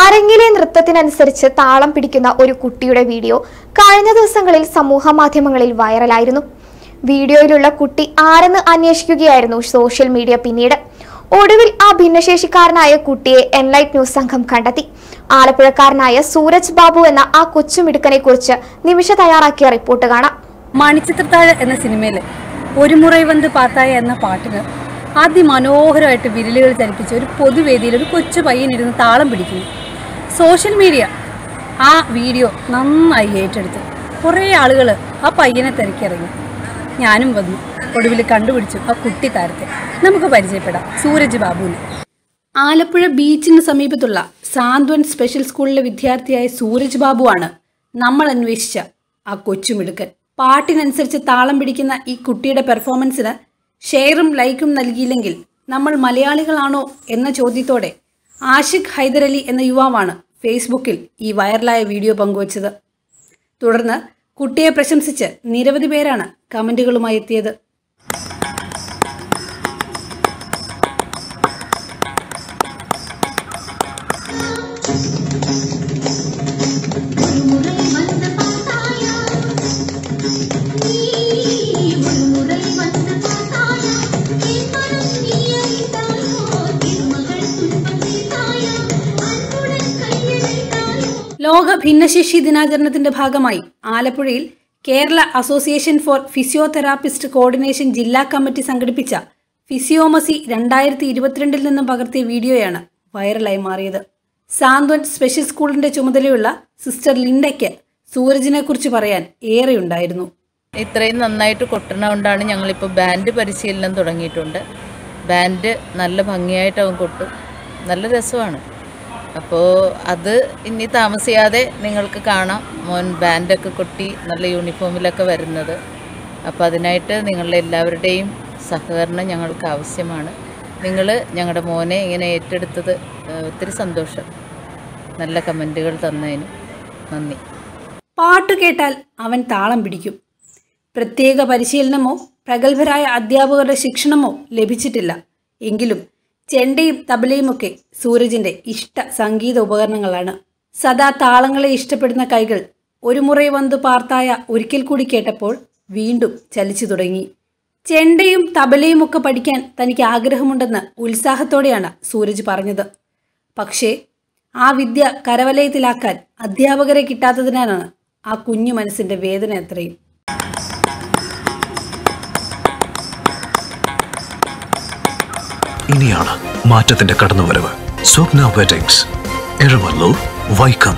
അരങ്ങിലെ നൃത്തത്തിനനുസരിച്ച് താളം പിടിക്കുന്ന ഒരു കുട്ടിയുടെ വീഡിയോ കഴിഞ്ഞ ദിവസങ്ങളിൽ സമൂഹ മാധ്യമങ്ങളിൽ വൈറലായിരുന്നു. വീഡിയോയിലുള്ള കുട്ടി ആരെന്ന് അന്വേഷിക്കുകയായിരുന്നു സോഷ്യൽ മീഡിയ പിന്നീട്. ഒടുവിൽ ആ ഭിന്നശേഷിക്കാരനായ കുട്ടിയെ എൻലൈറ്റ് ന്യൂസ് സംഘം കണ്ടെത്തി. ആലപ്പുഴക്കാരനായ സൂരജ് ബാബു എന്ന ആ കൊച്ചുമിടുക്കനെ കുറിച്ച് നിമിഷ തയ്യാറാക്കിയ റിപ്പോർട്ട് കാണാം. മണിച്ചിത്രത്താഴ് എന്ന സിനിമയിൽ ഒരു മുറൈ വന്ന് പാത്തായ എന്ന പാട്ടിന് അതിമനോഹരമായിട്ട് വിരലുകൾ ചലിപ്പിച്ച് ഒരു പൊതുവേദിയിൽ ഒരു കൊച്ചു പയ്യനിരുന്ന് താളം പിടിക്കുന്നു. Social media. ആ വീഡിയോ നന്നായി ഏറ്റെടുത്തു. കുറേ ആളുകൾ ആ പയ്യനെ തിരക്കിറങ്ങി. ഞാനും വന്നു. ഒടുവിൽ കണ്ടുപിടിച്ചു ആ കുട്ടി താരത്തെ. നമുക്ക് പരിചയപ്പെടാം. സൂരജ് ബാബുവിനെ. ആലപ്പുഴ ബീച്ചിന് സമീപത്തുള്ള സാന്ത്വൻ സ്പെഷ്യൽ സ്കൂളിലെ വിദ്യാർത്ഥിയായ സൂരജ് ബാബുവാണ് നമ്മൾ അന്വേഷിച്ച ആ കൊച്ചുമിടുക്കൻ. പാട്ടിനനുസരിച്ച് താളം പിടിക്കുന്ന ഈ കുട്ടിയുടെ പെർഫോമൻസിന് ഷെയറും ലൈക്കും നൽകിയില്ലെങ്കിൽ നമ്മൾ മലയാളികളാണോ എന്ന ചോദ്യത്തോടെ ആഷിഖ് ഹൈദരലി എന്ന യുവാവാണ് ഫേസ്ബുക്കിൽ ഈ വൈറലായ വീഡിയോ പങ്കുവച്ചത്. തുടർന്ന് കുട്ടിയെ പ്രശംസിച്ച് നിരവധി പേരാണ് കമന്റുകളുമായി എത്തിയത്. ലോക ഭിന്നശേഷി ദിനാചരണത്തിന്റെ ഭാഗമായി ആലപ്പുഴയിൽ Kerala association for physiotherapist coordination ജില്ലാ കമ്മിറ്റി സംഘടിപ്പിച്ച ഫിസിയോമസി രണ്ടായിരത്തി ഇരുപത്തിരണ്ടിൽ നിന്നും പകർത്തിയ വീഡിയോയാണ് വൈറലായി മാറിയത്. സാന്ത്വൻ സ്പെഷ്യൽ സ്കൂളിന്റെ ചുമതലയുള്ള സിസ്റ്റർ ലിൻഡയ്ക്ക് സൂരജിനെ കുറിച്ച് പറയാൻ ഏറെയുണ്ടായിരുന്നു. ഇത്രയും നന്നായിട്ട് കൊട്ടണതുകൊണ്ടാണ് ഞങ്ങളിപ്പോൾ ബാൻഡ് പരിശീലനം തുടങ്ങിയിട്ടുണ്ട്. ബാൻഡ് നല്ല ഭംഗിയായിട്ട് അവൻ കൊട്ടും. നല്ല രസമാണ്. അപ്പോൾ അത് ഇനി താമസിയാതെ നിങ്ങൾക്ക് കാണാം. മോൻ ബാൻഡൊക്കെ കൊട്ടി നല്ല യൂണിഫോമിലൊക്കെ വരുന്നത്. അപ്പോൾ അതിനായിട്ട് നിങ്ങളുടെ എല്ലാവരുടെയും സഹകരണം ഞങ്ങൾക്ക് ആവശ്യമാണ്. നിങ്ങൾ ഞങ്ങളുടെ മോനെ ഇങ്ങനെ ഏറ്റെടുത്തത് ഒത്തിരി സന്തോഷം. നല്ല കമന്റുകൾ തന്നതിന് നന്ദി. പാട്ട് കേട്ടാൽ അവൻ താളം പിടിക്കും. പ്രത്യേക പരിശീലനമോ പ്രഗത്ഭരായ അധ്യാപകരുടെ ശിക്ഷണമോ ലഭിച്ചിട്ടില്ല. എങ്കിലും ചെണ്ടയും തബലയും ഒക്കെ സൂരജിന്റെ ഇഷ്ട സംഗീത ഉപകരണങ്ങളാണ്. സദാ താളങ്ങളെ ഇഷ്ടപ്പെടുന്ന കൈകൾ ഒരു മുറ വന്ന് പാർത്തായ ഒരിക്കൽ കൂടി കേട്ടപ്പോൾ വീണ്ടും ചലിച്ചു തുടങ്ങി. ചെണ്ടയും തബലയും ഒക്കെ പഠിക്കാൻ തനിക്ക് ആഗ്രഹമുണ്ടെന്ന് ഉത്സാഹത്തോടെയാണ് സൂരജ് പറഞ്ഞത്. പക്ഷേ ആ വിദ്യ കരവലയത്തിലാക്കാൻ അധ്യാപകരെ കിട്ടാത്തതിനാലാണ് ആ കുഞ്ഞു മനസ്സിന്റെ വേദന എത്രയും. ഇനിയാണ് മാറ്റത്തിന്റെ കടന്നുവരവ്. സ്വപ്ന വെഡിങ്സ് എരമല്ലൂർ വൈക്കം.